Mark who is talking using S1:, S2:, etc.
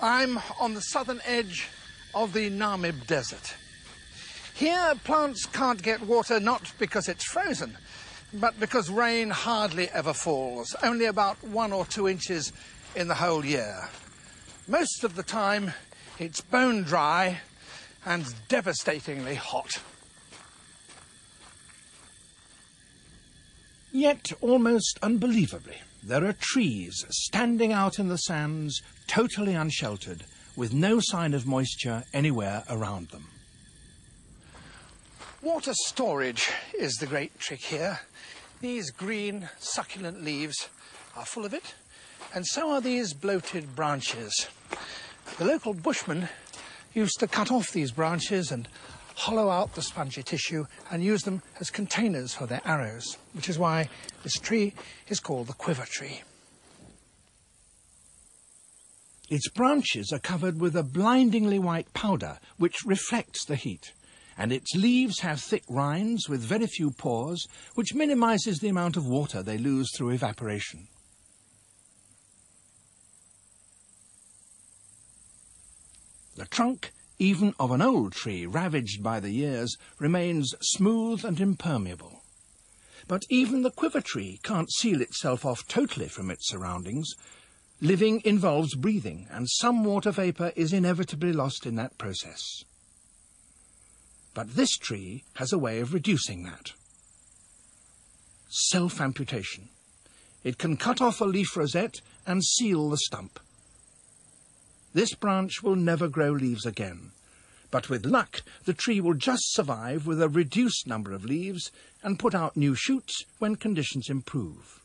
S1: I'm on the southern edge of the Namib Desert. Here, plants can't get water not because it's frozen, but because rain hardly ever falls, only about one or two inches in the whole year. Most of the time, it's bone dry and devastatingly hot.
S2: Yet, almost unbelievably, there are trees standing out in the sands, totally unsheltered, with no sign of moisture anywhere around them.
S1: Water storage is the great trick here. These green, succulent leaves are full of it, and so are these bloated branches. The local bushmen used to cut off these branches and hollow out the spongy tissue and use them as containers for their arrows, which is why this tree is called the quiver tree.
S2: Its branches are covered with a blindingly white powder which reflects the heat, and its leaves have thick rinds with very few pores, which minimizes the amount of water they lose through evaporation. The trunk, even of an old tree ravaged by the years, remains smooth and impermeable. But even the quiver tree can't seal itself off totally from its surroundings. Living involves breathing, and some water vapour is inevitably lost in that process. But this tree has a way of reducing that. Self-amputation. It can cut off a leaf rosette and seal the stump. This branch will never grow leaves again. But with luck, the tree will just survive with a reduced number of leaves and put out new shoots when conditions improve.